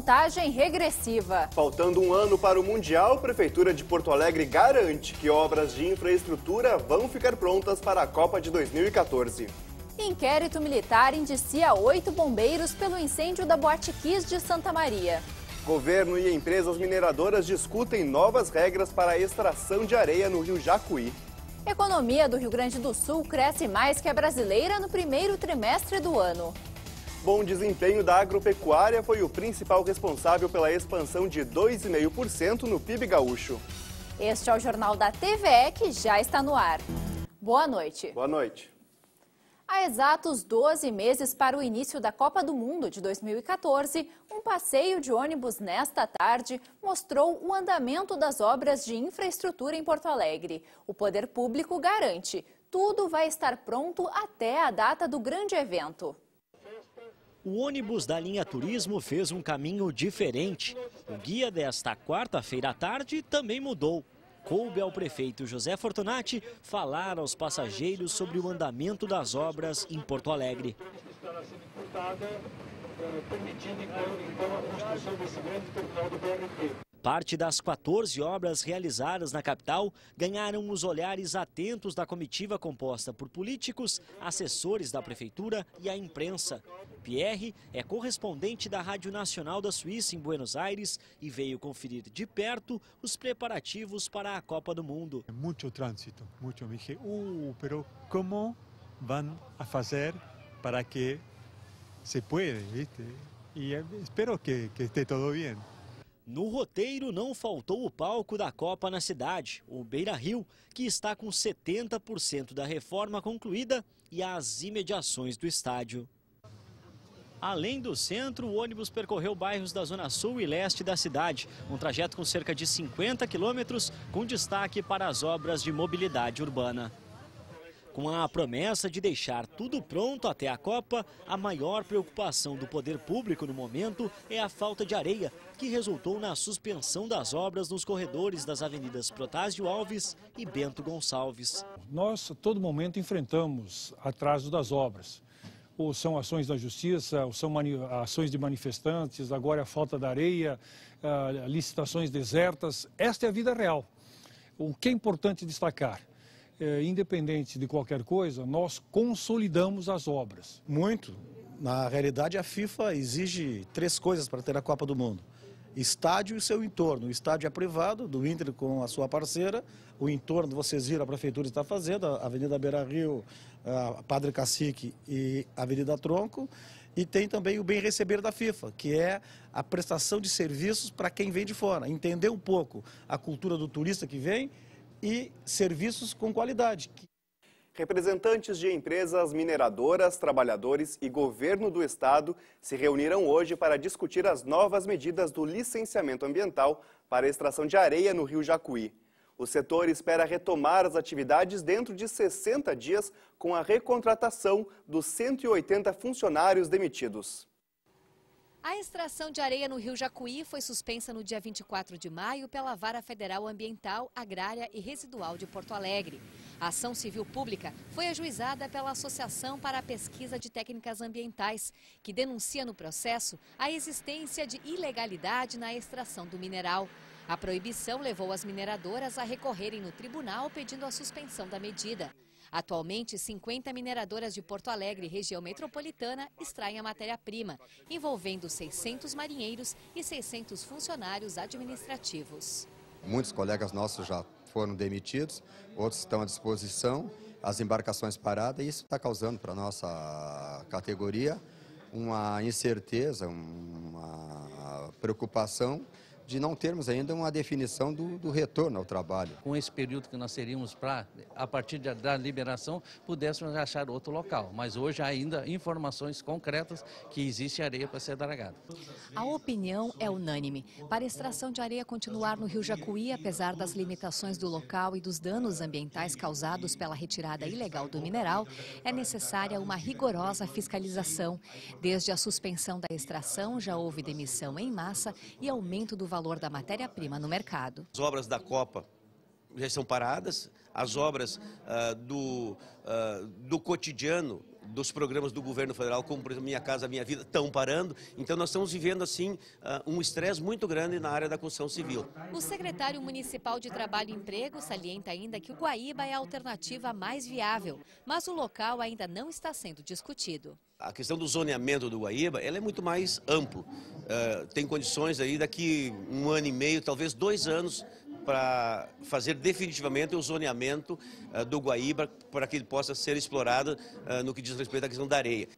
contagem regressiva. Faltando um ano para o Mundial, a Prefeitura de Porto Alegre garante que obras de infraestrutura vão ficar prontas para a Copa de 2014. Inquérito militar indicia oito bombeiros pelo incêndio da Boate Kiss de Santa Maria. Governo e empresas mineradoras discutem novas regras para a extração de areia no rio Jacuí. Economia do Rio Grande do Sul cresce mais que a brasileira no primeiro trimestre do ano. Bom desempenho da agropecuária foi o principal responsável pela expansão de 2,5% no PIB gaúcho. Este é o Jornal da TVE que já está no ar. Boa noite. Boa noite. Há exatos 12 meses para o início da Copa do Mundo de 2014, um passeio de ônibus nesta tarde mostrou o andamento das obras de infraestrutura em Porto Alegre. O poder público garante, tudo vai estar pronto até a data do grande evento. O ônibus da linha Turismo fez um caminho diferente. O guia desta quarta-feira à tarde também mudou coube ao prefeito José Fortunati falar aos passageiros sobre o andamento das obras em Porto Alegre. Parte das 14 obras realizadas na capital ganharam os olhares atentos da comitiva composta por políticos, assessores da prefeitura e a imprensa. Pierre é correspondente da Rádio Nacional da Suíça em Buenos Aires e veio conferir de perto os preparativos para a Copa do Mundo. Muito trânsito, muito. Me dije, uh, pero como vão a fazer para que se pueda. E espero que, que esté todo bem. No roteiro não faltou o palco da Copa na cidade, o Beira Rio, que está com 70% da reforma concluída e as imediações do estádio. Além do centro, o ônibus percorreu bairros da zona sul e leste da cidade, um trajeto com cerca de 50 quilômetros, com destaque para as obras de mobilidade urbana. Com a promessa de deixar tudo pronto até a Copa, a maior preocupação do poder público no momento é a falta de areia, que resultou na suspensão das obras nos corredores das avenidas Protásio Alves e Bento Gonçalves. Nós, a todo momento, enfrentamos atraso das obras. Ou são ações da justiça, ou são ações de manifestantes, agora é a falta da areia, uh, licitações desertas. Esta é a vida real. O que é importante destacar? É, independente de qualquer coisa, nós consolidamos as obras. Muito. Na realidade, a FIFA exige três coisas para ter a Copa do Mundo. Estádio e seu entorno. O estádio é privado, do Inter com a sua parceira. O entorno, vocês viram, a Prefeitura está fazendo, a Avenida Beira Rio, a Padre Cacique e a Avenida Tronco. E tem também o bem receber da FIFA, que é a prestação de serviços para quem vem de fora. Entender um pouco a cultura do turista que vem e serviços com qualidade. Representantes de empresas mineradoras, trabalhadores e governo do estado se reuniram hoje para discutir as novas medidas do licenciamento ambiental para a extração de areia no rio Jacuí. O setor espera retomar as atividades dentro de 60 dias com a recontratação dos 180 funcionários demitidos. A extração de areia no rio Jacuí foi suspensa no dia 24 de maio pela Vara Federal Ambiental, Agrária e Residual de Porto Alegre. A ação civil pública foi ajuizada pela Associação para a Pesquisa de Técnicas Ambientais, que denuncia no processo a existência de ilegalidade na extração do mineral. A proibição levou as mineradoras a recorrerem no tribunal pedindo a suspensão da medida. Atualmente, 50 mineradoras de Porto Alegre, região metropolitana, extraem a matéria-prima, envolvendo 600 marinheiros e 600 funcionários administrativos. Muitos colegas nossos já foram demitidos, outros estão à disposição, as embarcações paradas, e isso está causando para a nossa categoria uma incerteza, uma preocupação de não termos ainda uma definição do, do, retorno ao trabalho. Com esse período que nós teríamos para, a partir da liberação, pudéssemos achar outro local. Mas hoje há ainda informações concretas que existe areia para ser dragada. A opinião é unânime. Para a extração de areia continuar no Rio Jacuí, apesar das limitações do local e dos danos ambientais causados pela retirada ilegal do mineral, é necessária uma rigorosa fiscalização. Desde a suspensão da extração, já houve demissão em massa e aumento do valor valor da matéria-prima no mercado. As obras da Copa já estão paradas, as obras uh, do, uh, do cotidiano dos programas do governo federal, como por exemplo Minha Casa Minha Vida, estão parando. Então nós estamos vivendo assim um estresse muito grande na área da construção civil. O secretário municipal de Trabalho e Emprego salienta ainda que o Guaíba é a alternativa mais viável, mas o local ainda não está sendo discutido. A questão do zoneamento do Guaíba, ela é muito mais amplo. Uh, tem condições aí daqui um ano e meio, talvez dois anos, para fazer definitivamente o zoneamento uh, do Guaíba para que ele possa ser explorado uh, no que diz respeito à questão da areia.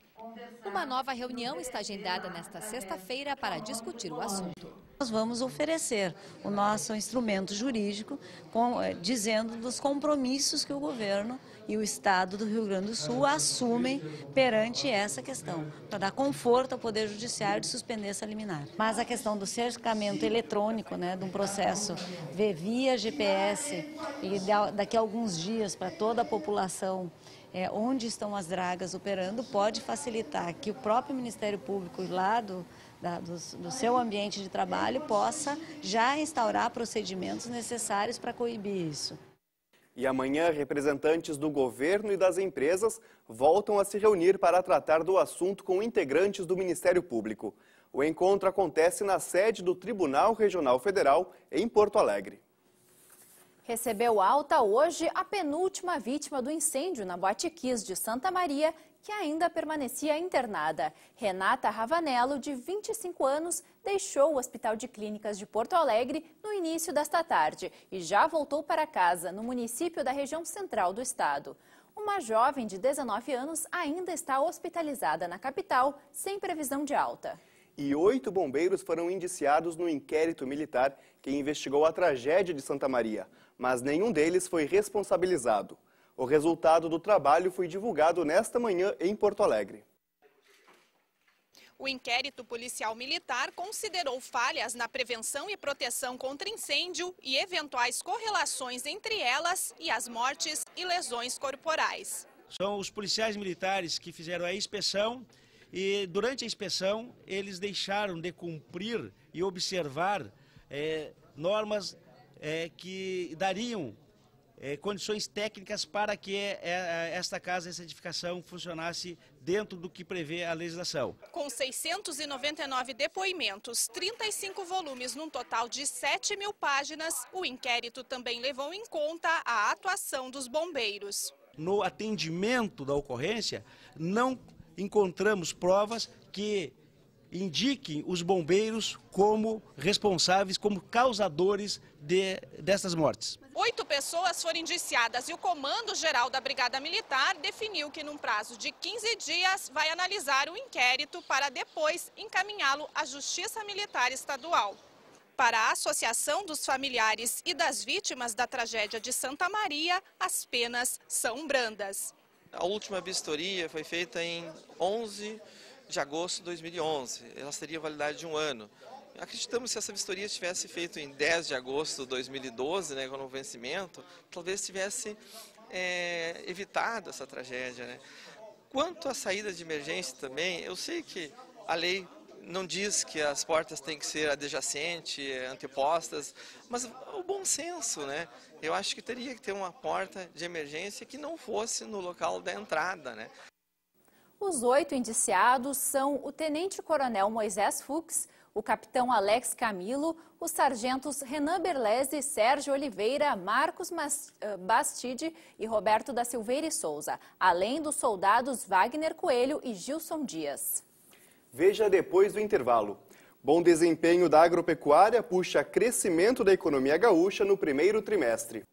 Uma nova reunião está agendada nesta sexta-feira para discutir o assunto. Nós vamos oferecer o nosso instrumento jurídico com, eh, dizendo dos compromissos que o governo e o Estado do Rio Grande do Sul assumem perante essa questão, para dar conforto ao Poder Judiciário de suspender essa liminar. Mas a questão do cercamento eletrônico, né, de um processo via GPS e daqui a alguns dias para toda a população é, onde estão as dragas operando, pode facilitar que o próprio Ministério Público lá do, da, do, do, seu ambiente de trabalho possa já instaurar procedimentos necessários para coibir isso. E amanhã, representantes do governo e das empresas voltam a se reunir para tratar do assunto com integrantes do Ministério Público. O encontro acontece na sede do Tribunal Regional Federal, em Porto Alegre. Recebeu alta hoje a penúltima vítima do incêndio na Boate Kiss de Santa Maria, que ainda permanecia internada. Renata Ravanello, de 25 anos, deixou o Hospital de Clínicas de Porto Alegre no início desta tarde e já voltou para casa, no município da região central do estado. Uma jovem de 19 anos ainda está hospitalizada na capital, sem previsão de alta. E oito bombeiros foram indiciados no inquérito militar que investigou a tragédia de Santa Maria mas nenhum deles foi responsabilizado. O resultado do trabalho foi divulgado nesta manhã em Porto Alegre. O inquérito policial militar considerou falhas na prevenção e proteção contra incêndio e eventuais correlações entre elas e as mortes e lesões corporais. São os policiais militares que fizeram a inspeção e durante a inspeção eles deixaram de cumprir e observar é, normas é, que dariam é, condições técnicas para que é, é, esta casa, essa edificação, funcionasse dentro do que prevê a legislação. Com 699 depoimentos, 35 volumes num total de 7 mil páginas, o inquérito também levou em conta a atuação dos bombeiros. No atendimento da ocorrência, não encontramos provas que indiquem os bombeiros como responsáveis, como causadores de, dessas mortes. Oito pessoas foram indiciadas e o Comando Geral da Brigada Militar definiu que, num prazo de 15 dias, vai analisar o inquérito para depois encaminhá-lo à Justiça Militar Estadual. Para a Associação dos Familiares e das Vítimas da Tragédia de Santa Maria, as penas são brandas. A última vistoria foi feita em 11 de agosto de 2011. Ela teria validade de um ano. Acreditamos que se essa vistoria tivesse feito em 10 de agosto de 2012, né, com o vencimento, talvez tivesse é, evitado essa tragédia. Né? Quanto à saída de emergência também, eu sei que a lei não diz que as portas têm que ser adjacentes, antepostas, mas o bom senso, né? Eu acho que teria que ter uma porta de emergência que não fosse no local da entrada, né? Os oito indiciados são o tenente-coronel Moisés Fux, o capitão Alex Camilo, os sargentos Renan Berlese, Sérgio Oliveira, Marcos eh, Bastide e Roberto da Silveira e Souza, além dos soldados Wagner Coelho e Gilson Dias. Veja depois do intervalo. Bom desempenho da agropecuária puxa crescimento da economia gaúcha no primeiro trimestre.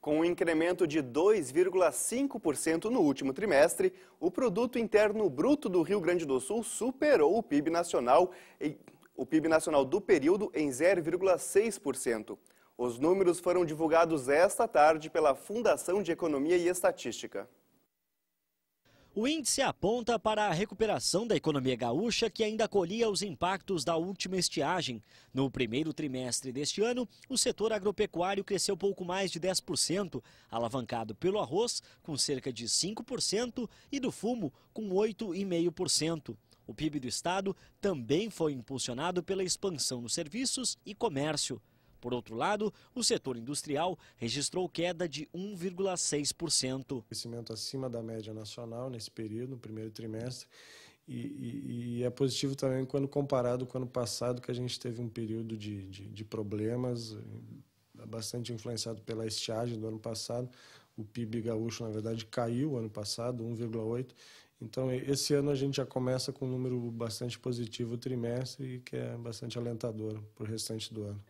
Com um incremento de 2,5% no último trimestre, o produto interno bruto do Rio Grande do Sul superou o PIB nacional, o PIB nacional do período em 0,6%. Os números foram divulgados esta tarde pela Fundação de Economia e Estatística. O índice aponta para a recuperação da economia gaúcha, que ainda colhia os impactos da última estiagem. No primeiro trimestre deste ano, o setor agropecuário cresceu pouco mais de 10%, alavancado pelo arroz, com cerca de 5%, e do fumo, com 8,5%. O PIB do estado também foi impulsionado pela expansão nos serviços e comércio. Por outro lado, o setor industrial registrou queda de 1,6%. Crescimento acima da média nacional nesse período, no primeiro trimestre. E, e, e, é positivo também quando comparado com o ano passado, que a gente teve um período de, de, de problemas, bastante influenciado pela estiagem do ano passado. O PIB gaúcho, na verdade, caiu ano passado, 1,8%. Então, esse ano a gente já começa com um número bastante positivo trimestre e que é bastante alentador para o restante do ano.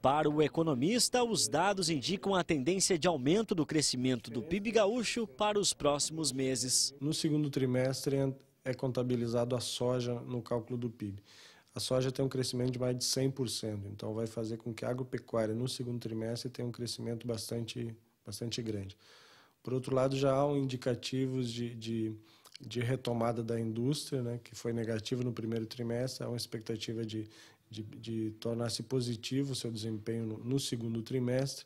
Para o economista, os dados indicam a tendência de aumento do crescimento do PIB gaúcho para os próximos meses. No segundo trimestre é contabilizado a soja no cálculo do PIB. A soja tem um crescimento de mais de 100%, então vai fazer com que a agropecuária no segundo trimestre tenha um crescimento bastante, bastante grande. Por outro lado, já há indicativos de, de de retomada da indústria, né, que foi negativo no primeiro trimestre, há uma expectativa de, de, de tornar-se positivo o seu desempenho no, no, segundo trimestre,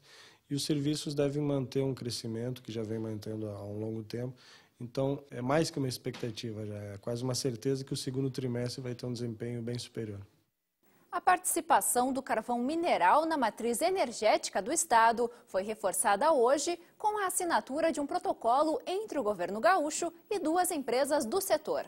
e os serviços devem manter um crescimento que já vem mantendo há um longo tempo. Então, é mais que uma expectativa, já é quase uma certeza que o segundo trimestre vai ter um desempenho bem superior. A participação do carvão mineral na matriz energética do Estado foi reforçada hoje com a assinatura de um protocolo entre o governo gaúcho e duas empresas do setor.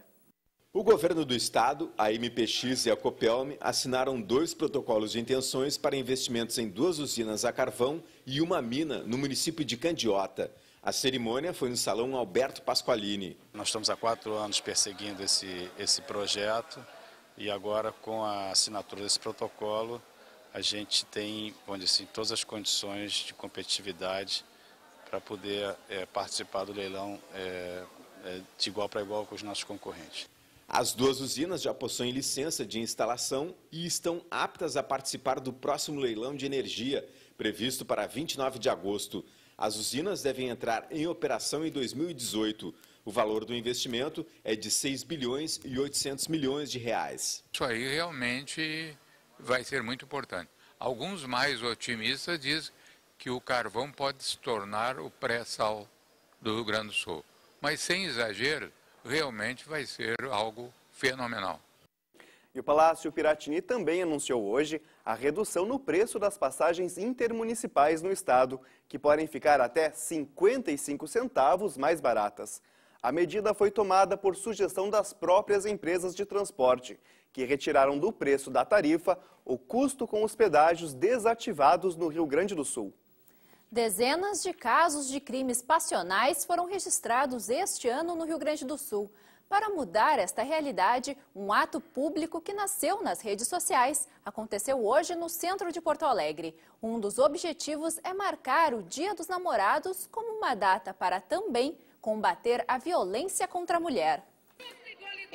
O governo do estado, a MPX e a Copelme assinaram dois protocolos de intenções para investimentos em duas usinas a carvão e uma mina no município de Candiota. A cerimônia foi no Salão Alberto Pasqualini. Nós estamos há quatro anos perseguindo esse, esse projeto e agora, com a assinatura desse protocolo, a gente tem, dizer assim, todas as condições de competitividade para poder é, participar do leilão é, de igual para igual com os nossos concorrentes. As duas usinas já possuem licença de instalação e estão aptas a participar do próximo leilão de energia, previsto para 29 de agosto. As usinas devem entrar em operação em 2018. O valor do investimento é de 6 bilhões e 800 milhões de reais. Isso aí realmente vai ser muito importante. Alguns mais otimistas dizem que o carvão pode se tornar o pré-sal do Rio Grande do Sul. Mas sem exagero, realmente vai ser algo fenomenal. E o Palácio Piratini também anunciou hoje a redução no preço das passagens intermunicipais no estado, que podem ficar até 55 centavos mais baratas. A medida foi tomada por sugestão das próprias empresas de transporte, que retiraram do preço da tarifa o custo com os pedágios desativados no Rio Grande do Sul. Dezenas de casos de crimes passionais foram registrados este ano no Rio Grande do Sul. Para mudar esta realidade, um ato público que nasceu nas redes sociais aconteceu hoje no centro de Porto Alegre. Um dos objetivos é marcar o Dia dos Namorados como uma data para também combater a violência contra a mulher.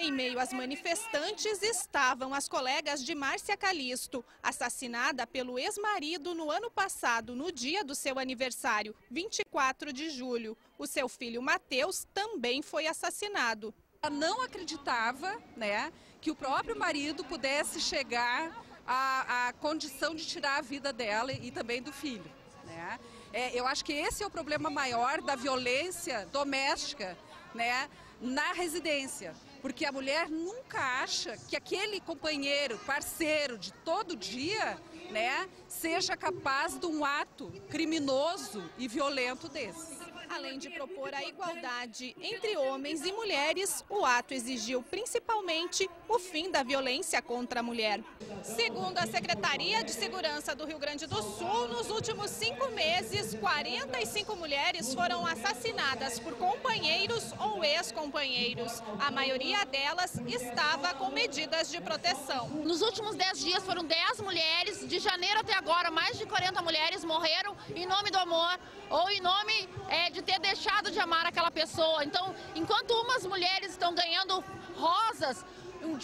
Em meio às manifestantes estavam as colegas de Márcia Calisto, assassinada pelo ex-marido no ano passado, no dia do seu aniversário, 24 de julho. O seu filho Mateus também foi assassinado. Ela não acreditava né, que o próprio marido pudesse chegar à, à condição de tirar a vida dela e também do filho. Né? É, eu acho que esse é o problema maior da violência doméstica né, na residência. Porque a mulher nunca acha que aquele companheiro, parceiro de todo dia, né, seja capaz de um ato criminoso e violento desse. Além de propor a igualdade entre homens e mulheres, o ato exigiu principalmente o fim da violência contra a mulher. Segundo a Secretaria de Segurança do Rio Grande do Sul, nos últimos cinco meses, 45 mulheres foram assassinadas por companheiros ou ex-companheiros. A maioria delas estava com medidas de proteção. Nos últimos 10 dias foram 10 mulheres, de janeiro até agora, mais de 40 mulheres morreram em nome do amor ou em nome é, de de ter deixado de amar aquela pessoa. Então, enquanto umas mulheres estão ganhando rosas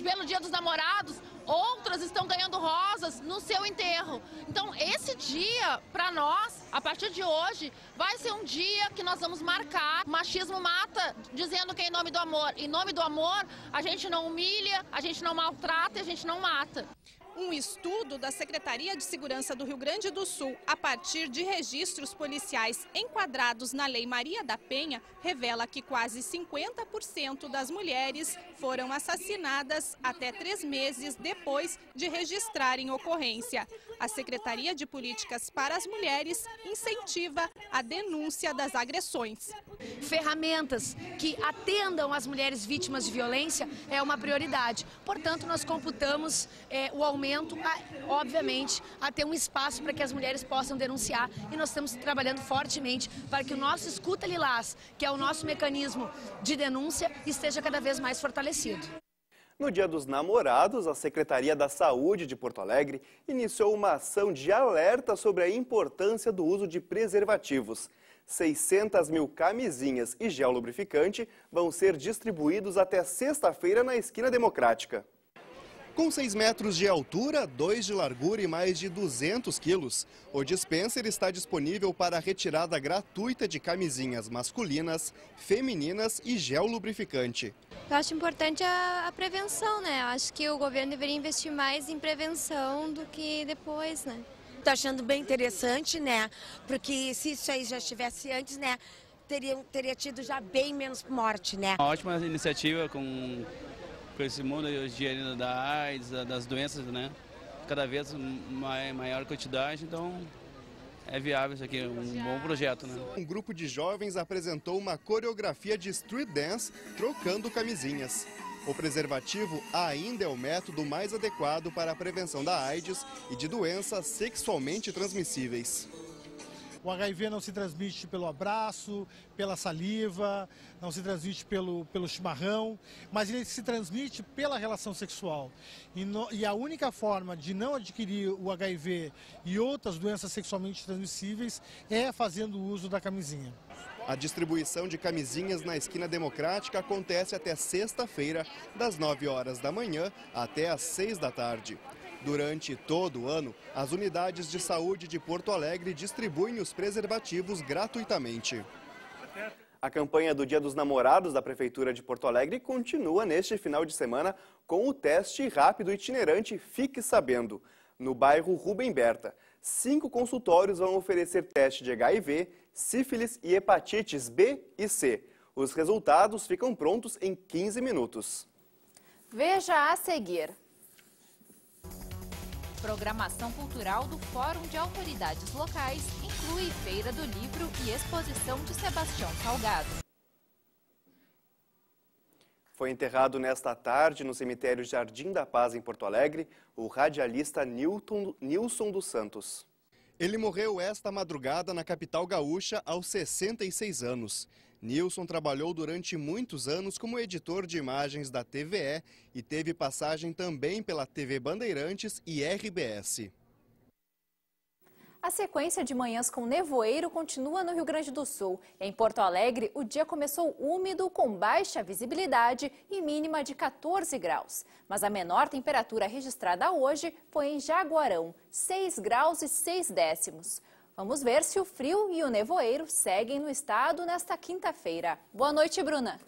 pelo Dia dos Namorados, outras estão ganhando rosas no seu enterro. Então, esse dia, para nós, a partir de hoje, vai ser um dia que nós vamos marcar. Machismo mata, dizendo que é em nome do amor. Em nome do amor, a gente não humilha, a gente não maltrata e a gente não mata. Um estudo da Secretaria de Segurança do Rio Grande do Sul, a partir de registros policiais enquadrados na Lei Maria da Penha, revela que quase 50% das mulheres foram assassinadas até três meses depois de registrarem ocorrência. A Secretaria de Políticas para as Mulheres incentiva a denúncia das agressões. Ferramentas que atendam as mulheres vítimas de violência é uma prioridade. Portanto, nós computamos é, o aumento, a, obviamente, a ter um espaço para que as mulheres possam denunciar e nós estamos trabalhando fortemente para que o nosso escuta lilás, que é o nosso mecanismo de denúncia, esteja cada vez mais fortalecido. No Dia dos Namorados, a Secretaria da Saúde de Porto Alegre iniciou uma ação de alerta sobre a importância do uso de preservativos. 600 mil camisinhas e gel lubrificante vão ser distribuídos até sexta-feira na Esquina Democrática. Com 6 metros de altura, 2 de largura e mais de 200 quilos, o dispenser está disponível para a retirada gratuita de camisinhas masculinas, femininas e gel lubrificante. Eu acho importante a, a prevenção, né? Eu acho que o governo deveria investir mais em prevenção do que depois, né? Estou achando bem interessante, né? Porque se isso aí já estivesse antes, né? Teria, teria tido já bem menos morte, né? Uma ótima iniciativa com com esse mundo hoje em da AIDS, das doenças, né? Cada vez maior quantidade, então é viável isso aqui, um bom projeto, né? Um grupo de jovens apresentou uma coreografia de street dance trocando camisinhas. O preservativo ainda é o método mais adequado para a prevenção da AIDS e de doenças sexualmente transmissíveis. O HIV não se transmite pelo abraço, pela saliva, não se transmite pelo, pelo chimarrão, mas ele se transmite pela relação sexual. E, no, e a única forma de não adquirir o HIV e outras doenças sexualmente transmissíveis é fazendo uso da camisinha. A distribuição de camisinhas na Esquina Democrática acontece até sexta-feira, das 9 horas da manhã até às 6 da tarde. Durante todo o ano, as unidades de saúde de Porto Alegre distribuem os preservativos gratuitamente. A campanha do Dia dos Namorados da Prefeitura de Porto Alegre continua neste final de semana com o teste rápido itinerante Fique Sabendo, no bairro Rubem Berta. Cinco consultórios vão oferecer teste de HIV, sífilis e hepatites B e C. Os resultados ficam prontos em 15 minutos. Veja a seguir programação cultural do Fórum de Autoridades Locais inclui Feira do Livro e exposição de Sebastião Salgado. Foi enterrado nesta tarde no cemitério Jardim da Paz, em Porto Alegre, o radialista Newton, Nilson dos Santos. Ele morreu esta madrugada na capital gaúcha aos 66 anos. Nilson trabalhou durante muitos anos como editor de imagens da TVE e teve passagem também pela TV Bandeirantes e RBS. A sequência de manhãs com nevoeiro continua no Rio Grande do Sul. Em Porto Alegre, o dia começou úmido, com baixa visibilidade e mínima de 14 graus. Mas a menor temperatura registrada hoje foi em Jaguarão, 6 graus e 6 décimos. Vamos ver se o frio e o nevoeiro seguem no estado nesta quinta-feira. Boa noite, Bruna.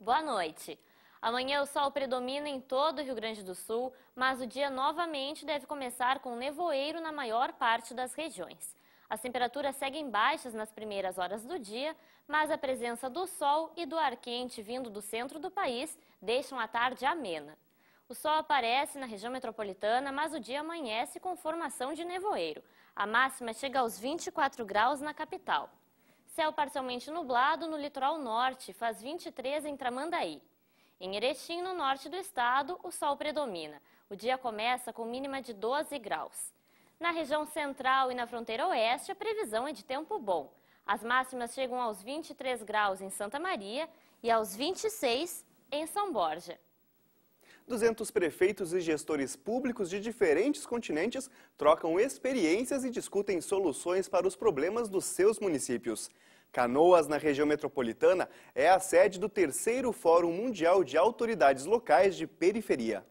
Boa noite. Amanhã o sol predomina em todo o Rio Grande do Sul, mas o dia novamente deve começar com nevoeiro na maior parte das regiões. As temperaturas seguem baixas nas primeiras horas do dia, mas a presença do sol e do ar quente vindo do centro do país deixam a tarde amena. O sol aparece na região metropolitana, mas o dia amanhece com formação de nevoeiro. A máxima chega aos 24 graus na capital. Céu parcialmente nublado no litoral norte, faz 23 em Tramandaí. Em Erechim, no norte do estado, o sol predomina. O dia começa com mínima de 12 graus. Na região central e na fronteira oeste, a previsão é de tempo bom. As máximas chegam aos 23 graus em Santa Maria e aos 26 em São Borja. 200 prefeitos e gestores públicos de diferentes continentes trocam experiências e discutem soluções para os problemas dos seus municípios. Canoas, na região metropolitana, é a sede do terceiro Fórum Mundial de Autoridades Locais de Periferia.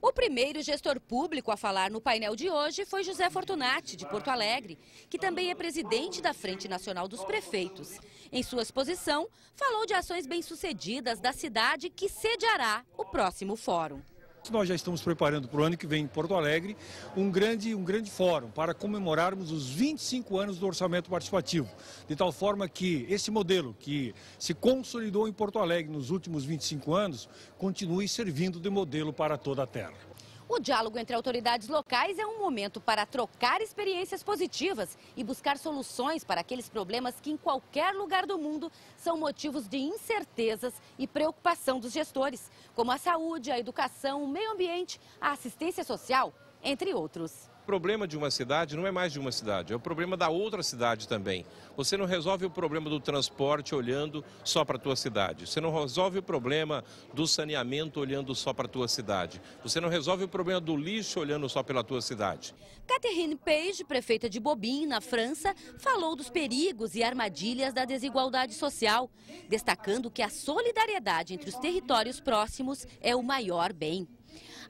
O primeiro gestor público a falar no painel de hoje foi José Fortunati, de Porto Alegre, que também é presidente da Frente Nacional dos Prefeitos. Em sua exposição, falou de ações bem-sucedidas da cidade que sediará o próximo fórum. Nós já estamos preparando para o ano que vem em Porto Alegre um grande, um grande fórum para comemorarmos os 25 anos do orçamento participativo, de tal forma que esse modelo que se consolidou em Porto Alegre nos últimos 25 anos continue servindo de modelo para toda a terra. O diálogo entre autoridades locais é um momento para trocar experiências positivas e buscar soluções para aqueles problemas que, em qualquer lugar do mundo, são motivos de incertezas e preocupação dos gestores, como a saúde, a educação, o meio ambiente, a assistência social, entre outros. Problema de uma cidade não é mais de uma cidade, é o problema da outra cidade também. Você não resolve o problema do transporte olhando só para a tua cidade. Você não resolve o problema do saneamento olhando só para a tua cidade. Você não resolve o problema do lixo olhando só pela tua cidade. Catherine Page, prefeita de Bobigny, na França, falou dos perigos e armadilhas da desigualdade social, destacando que a solidariedade entre os territórios próximos é o maior bem.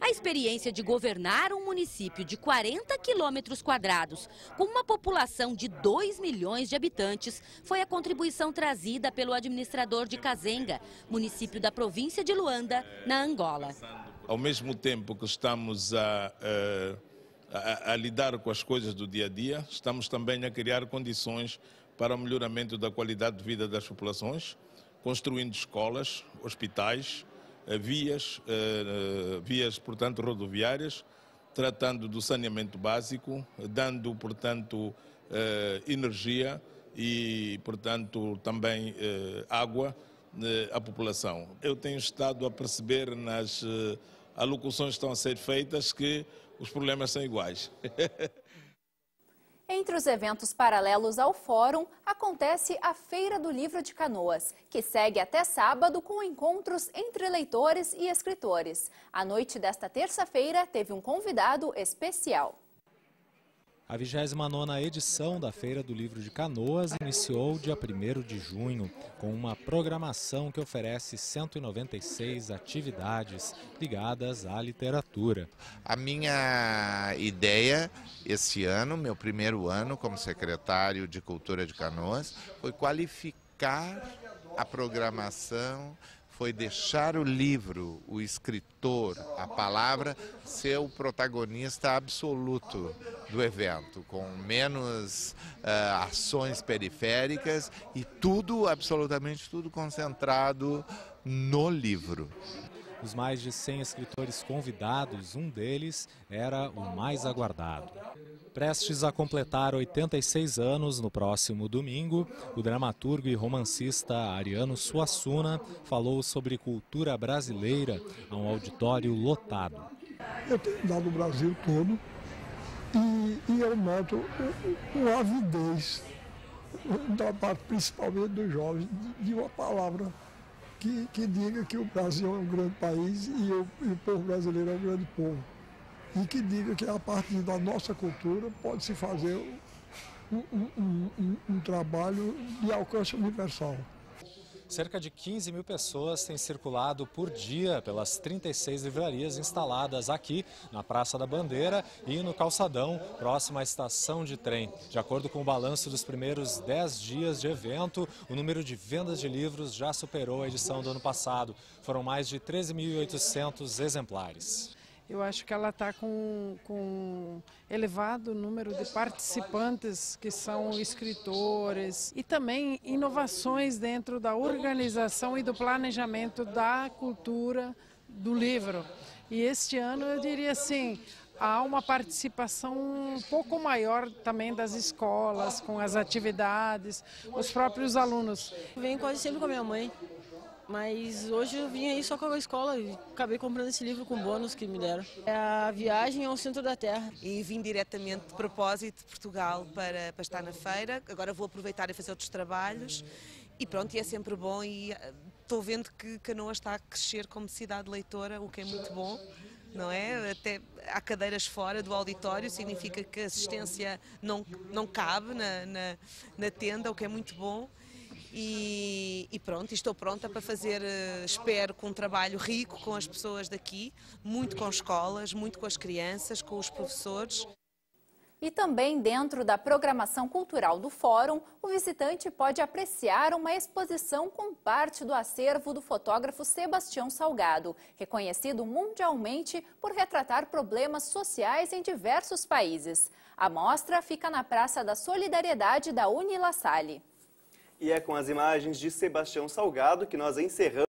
A experiência de governar um município de 40 quilômetros quadrados, com uma população de 2 milhões de habitantes, foi a contribuição trazida pelo administrador de Kazenga, município da província de Luanda, na Angola. Ao mesmo tempo que estamos a, a, a, lidar com as coisas do dia a dia, estamos também a criar condições para o melhoramento da qualidade de vida das populações, construindo escolas, hospitais, vias, eh, vias, portanto, rodoviárias, tratando do saneamento básico, dando, portanto, eh, energia e, portanto, também água à população. Eu tenho estado a perceber nas alocuções que estão a ser feitas que os problemas são iguais. Entre os eventos paralelos ao Fórum, acontece a Feira do Livro de Canoas, que segue até sábado com encontros entre leitores e escritores. A noite desta terça-feira teve um convidado especial. A 29ª edição da Feira do Livro de Canoas iniciou dia 1 de junho, com uma programação que oferece 196 atividades ligadas à literatura. A minha ideia esse ano, meu primeiro ano como secretário de Cultura de Canoas, foi qualificar a programação foi deixar o livro, o escritor, a palavra ser o protagonista absoluto do evento, com menos uh, ações periféricas e tudo, absolutamente tudo concentrado no livro. Dos mais de 100 escritores convidados, um deles era o mais aguardado. Prestes a completar 86 anos no próximo domingo, o dramaturgo e romancista Ariano Suassuna falou sobre cultura brasileira a um auditório lotado. Eu tenho dado o Brasil todo e, e eu noto uma avidez da parte principalmente dos jovens de uma palavra que, que diga que o Brasil é um grande país e o, e o povo brasileiro é um grande povo e que diga que a partir da nossa cultura pode se fazer um, um, um, um trabalho de alcance universal. Cerca de 15 mil pessoas têm circulado por dia pelas 36 livrarias instaladas aqui na Praça da Bandeira e no Calçadão, próximo à estação de trem. De acordo com o balanço dos primeiros 10 dias de evento, o número de vendas de livros já superou a edição do ano passado. Foram mais de 13.800 exemplares. Eu acho que ela está com, com elevado número de participantes que são escritores e também inovações dentro da organização e do planejamento da cultura do livro. E este ano eu diria assim, há uma participação um pouco maior também das escolas, com as atividades, os próprios alunos. venho quase sempre com a minha mãe. Mas hoje eu vim aí só com a escola e acabei comprando esse livro com bônus que me deram. É a viagem ao centro da Terra. E vim diretamente de propósito de Portugal para, para estar na feira. Agora vou aproveitar e fazer outros trabalhos. E pronto, e é sempre bom e eh, estou vendo que Canoas está a crescer como cidade leitora, o que é muito bom. Não é? Até há cadeiras fora do auditório, significa que a assistência não, não cabe na, na, na tenda, o que é muito bom. E, e, pronto, estou pronta para fazer, eh, espero, com um trabalho rico com as pessoas daqui, muito com escolas, muito com as crianças, com os professores. E também dentro da programação cultural do Fórum, o visitante pode apreciar uma exposição com parte do acervo do fotógrafo Sebastião Salgado, reconhecido mundialmente por retratar problemas sociais em diversos países. A mostra fica na Praça da Solidariedade da Unila Salle. E é com as imagens de Sebastião Salgado que nós encerramos